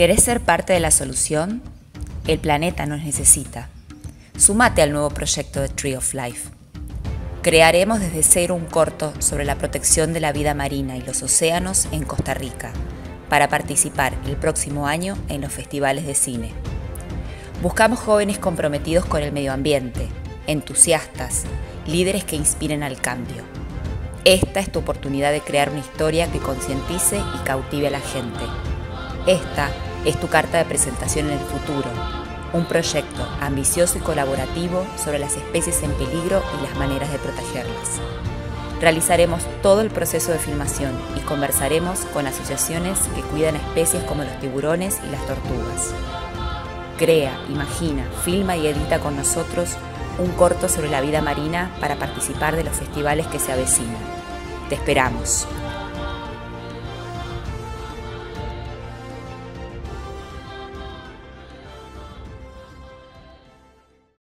¿Querés ser parte de la solución? El planeta nos necesita. Sumate al nuevo proyecto de Tree of Life. Crearemos desde cero un corto sobre la protección de la vida marina y los océanos en Costa Rica para participar el próximo año en los festivales de cine. Buscamos jóvenes comprometidos con el medio ambiente, entusiastas, líderes que inspiren al cambio. Esta es tu oportunidad de crear una historia que concientice y cautive a la gente. Esta es tu carta de presentación en el futuro, un proyecto ambicioso y colaborativo sobre las especies en peligro y las maneras de protegerlas. Realizaremos todo el proceso de filmación y conversaremos con asociaciones que cuidan especies como los tiburones y las tortugas. Crea, imagina, filma y edita con nosotros un corto sobre la vida marina para participar de los festivales que se avecinan. Te esperamos.